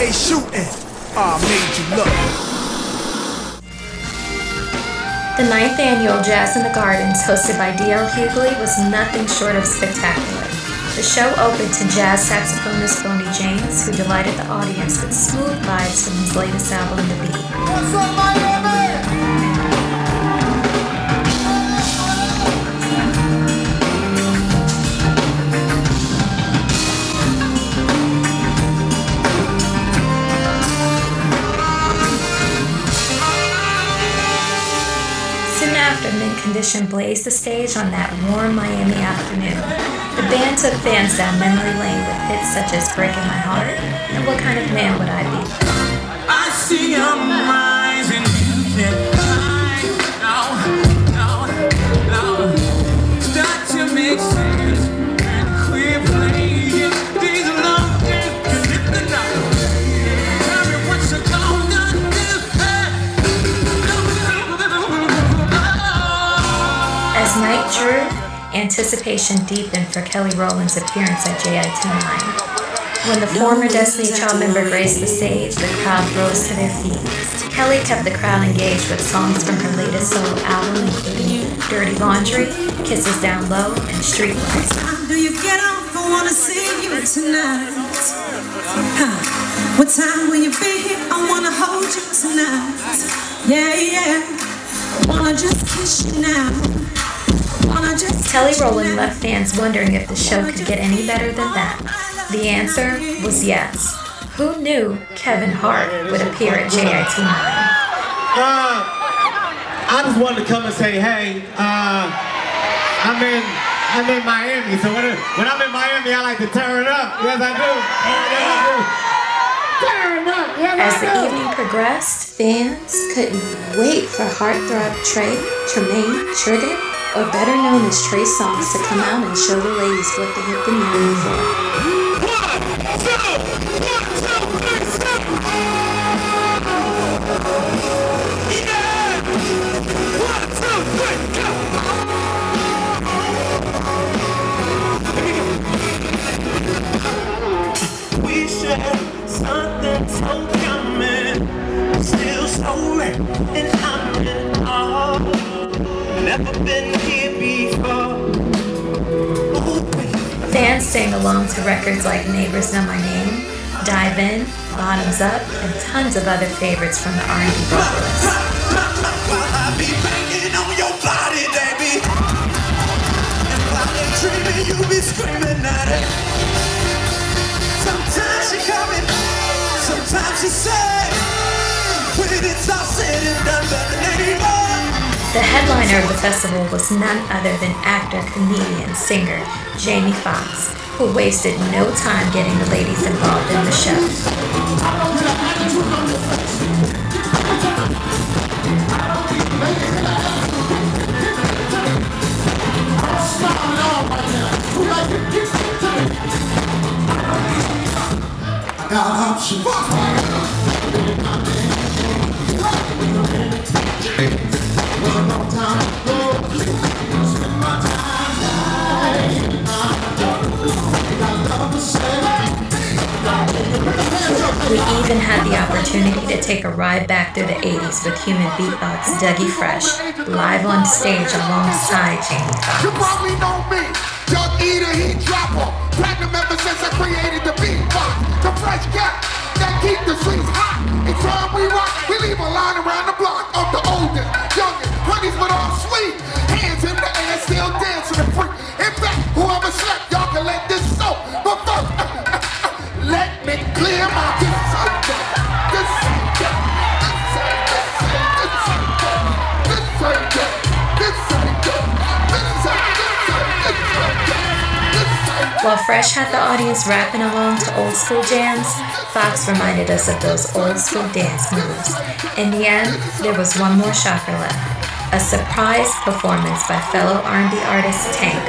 stay shooting. I made you look. The ninth annual Jazz in the Gardens, hosted by D.L. Hughley, was nothing short of spectacular. The show opened to jazz saxophonist Boney James, who delighted the audience with smooth vibes from his latest album, The Beat. Condition blazed the stage on that warm Miami afternoon. The band took fans down memory lane with hits such as Breaking My Heart and What Kind of Man Would I Be? I see your eyes night drew, anticipation deepened for Kelly Rowland's appearance at JIT9. When the former Destiny Child member graced the stage, the crowd rose to their feet. Kelly kept the crowd engaged with songs from her latest solo album, including Dirty Laundry, Kisses Down Low, and Streetwise. Do you get off? I wanna see you tonight. Huh. What time will you be here? I wanna hold you tonight. Yeah, yeah. I Wanna just kiss you now. Wanna Kelly Rowland left fans wondering if the show could get any better than that. The answer was yes. Who knew Kevin Hart would appear at JIT9? Uh, I just wanted to come and say, hey, uh, I'm in, I'm in Miami. So when, when I'm in Miami, I like to turn up. Yes, I do. Yes, I do. As the evening progressed, fans couldn't wait for heartthrob Trey, Tremaine, Trigger, or better known as Trey Songz to come out and show the ladies what they had been yearning for. And I'm in awe. Never been here before. Ooh, Fans sang along to records like Neighbors Know My Name, Dive In, Bottoms Up, and tons of other favorites from the R&B vocalists. While I be banging on your body, baby. And while I'm dreaming, you be screaming at it. Sometimes she coming, sometimes she. The headliner of the festival was none other than actor, comedian, singer Jamie Foxx, who wasted no time getting the ladies involved in the show. We even had the opportunity to take a ride back through the 80s with human beatbox Dougie Fresh, live on stage alongside Jamie You probably know me. Young eater, heat dropper. Platinum ever since I created the beatbox. The fresh cat While Fresh had the audience rapping along to old school jams, Foxx reminded us of those old school dance moves. In the end, there was one more shocker left. A surprise performance by fellow R&B artist Tank.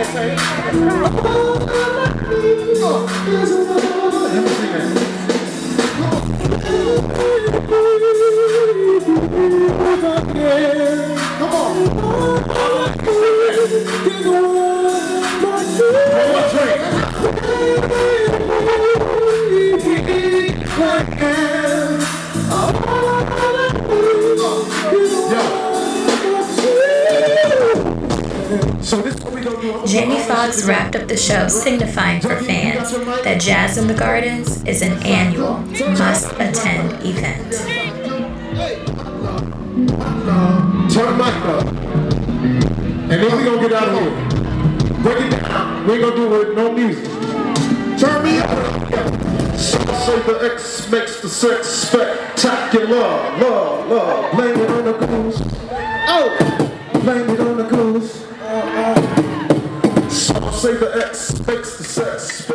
Foxx wrapped up the show signifying for fans that Jazz in the Gardens is an annual, must attend event. Turn mic up. And then we gonna get out of here. Break it down. We ain't gonna do it with no music. Turn me up. Some say the X makes the sex spectacular. Love, love. Blame it on the goose. Oh, blame it on the goose. Say the X makes the sex.